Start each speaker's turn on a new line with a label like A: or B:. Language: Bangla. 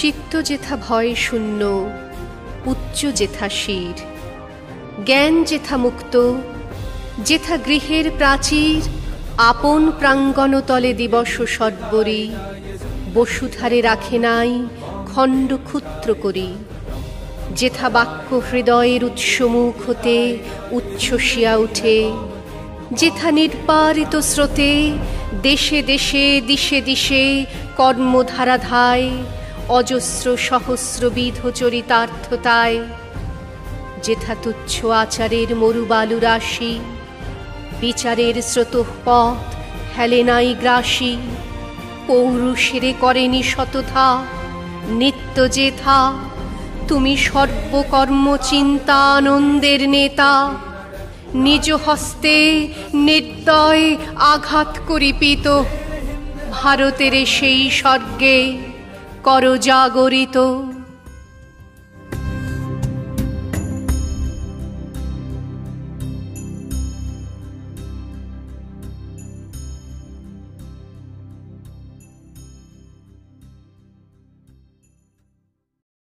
A: চিত্ত যেথা ভয় শূন্য, উচ্চ যেথা শির, জ্ঞান যেথা মুক্ত, যেথা গৃহের প্রাচীর, আপন প্রাঙ্গণতলে দিবস সদ্বরী, বসুধারে রাখে নাই খণ্ড ক্ষুত্র করি, যেথা বাক্য হৃদয়ের উৎসমুখ হতে উচ্ছ্বসিয়া উঠে, যেথা নির্বারিত স্রোতে দেশে দেশে দিশে দিশে কর্মধারাধায় অজস্র সহস্রবিধ চরিতার্থতায়, যেথা তুচ্ছ আচারের মরুবালু রাশি, বিচারের স্রোতপথ হেলে নাই গ্রাসী, পৌরুষেরে করেনি শতথা নিত্য যেথা, তুমি সর্বকর্ম চিন্তা আনন্দের নেতা, নিজ হস্তে নির্দয় আঘাত করিপিত, ভারতের সেই স্বর্গে কর জাগরিত।